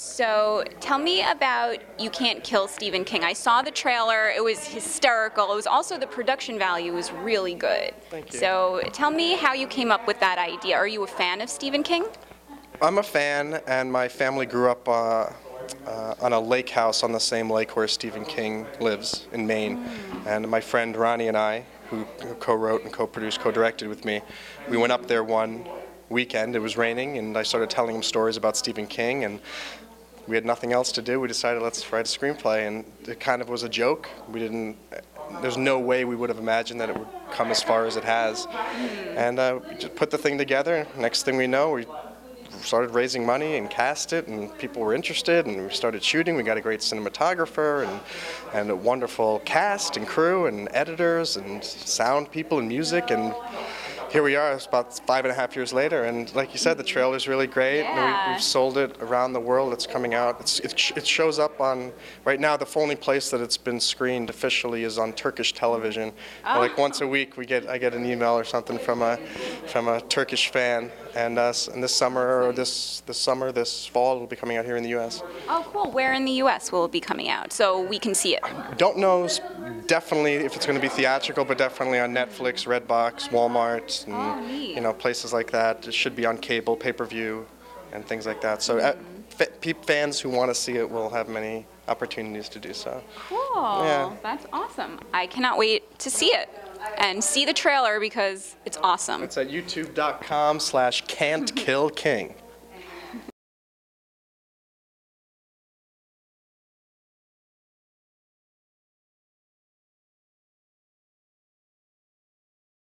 So tell me about You Can't Kill Stephen King. I saw the trailer. It was hysterical. It was also the production value was really good. Thank you. So tell me how you came up with that idea. Are you a fan of Stephen King? I'm a fan, and my family grew up uh, uh, on a lake house on the same lake where Stephen King lives in Maine. And my friend Ronnie and I, who, who co-wrote and co-produced, co-directed with me, we went up there one weekend. It was raining, and I started telling him stories about Stephen King, and we had nothing else to do. We decided let's write a screenplay, and it kind of was a joke. We didn't. There's no way we would have imagined that it would come as far as it has, and uh, we just put the thing together. Next thing we know, we started raising money and cast it, and people were interested, and we started shooting. We got a great cinematographer and, and a wonderful cast and crew and editors and sound people and music, and here we are. It's about five and a half years later, and like you said, the trailer's really great. Yeah. we, we've sold it around the world. It's coming out. It's, it, sh- it shows up on right now. The only place that it's been screened officially is on Turkish television. Oh. Like once a week, we get I get an email or something from a from a Turkish fan, and uh, and this summer or this this summer this fall it'll be coming out here in the U.S. Oh, cool. Where in the U.S. will it be coming out so we can see it? Don't know definitely if it's going to be theatrical, but definitely on Netflix, Redbox, Walmart, and Oh, you know places like that. It should be on cable, pay-per-view, and things like that. So uh, fa- pe- fans who want to see it will have many opportunities to do so. Cool. Yeah. That's awesome. I cannot wait to see it and see the trailer because it's awesome. It's at youtube.com slash can't kill king.